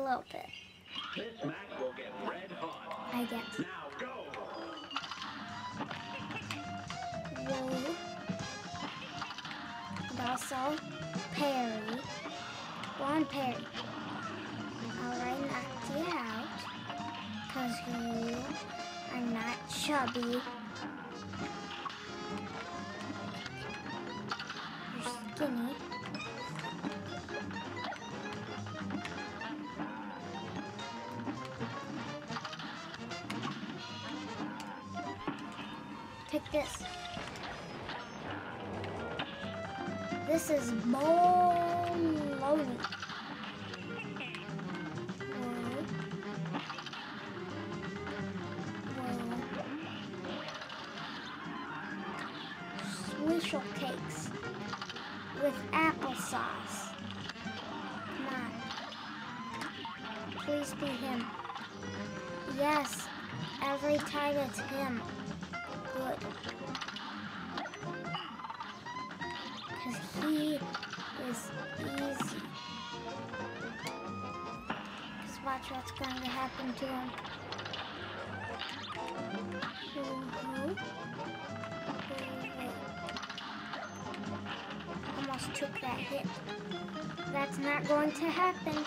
a little bit. This match will get red hot. I get. Now go. Whoa. And also Perry. One Perry. Alright, knocked you out. Because you are not chubby. You're skinny. Take this. This is bologna. Swishel cakes with applesauce. Come on. Please be him. Yes, every time it's him. Good. Because he is easy. Because watch what's going to happen to him. Almost took that hit. That's not going to happen.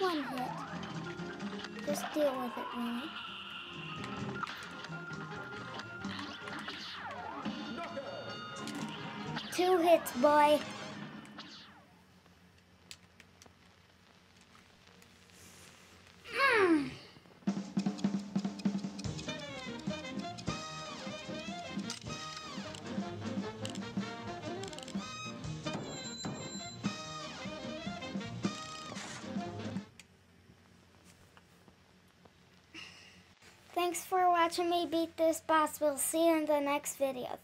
One hit. Just deal with it, Vinny. Two hits, boy. Thanks for watching me beat this boss. We'll see you in the next video.